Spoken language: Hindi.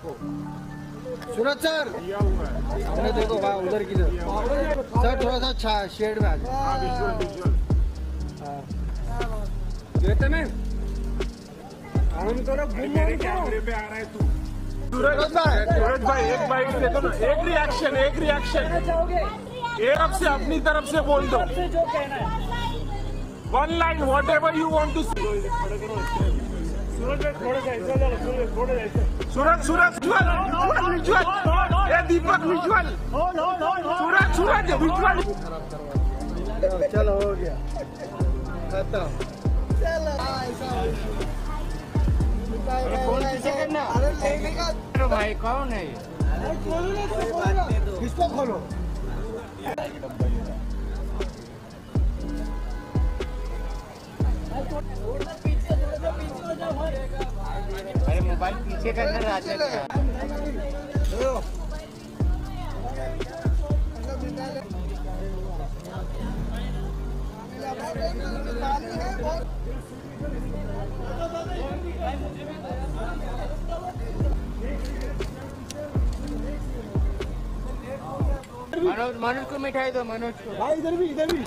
सूरज सर। हमने देखो वहाँ उधर की सर थोड़ा सा छा शेड में आ जाओ। हाँ में हम तो लोग घूम मेरे कैमरे पे आ रहा है तू। सूरज भाई सूरज भाई एक बाइट देखो ना एक रिएक्शन एक रिएक्शन एक से अपनी तरफ़ से बोल दो। जो कहना है one line whatever you want to Suraj में थोड़ा सा ऐसा थोड़ा सा सूरज सूरज विजुअल विजुअल ए दीपक विजुअल सूरज सूरज विजुअल चलो हो गया चलो का भाई कौन है इसको खोलो अरे पीछे मनोज मनोज को मिठाई दो मनोज को। भाई इधर भी इधर भी।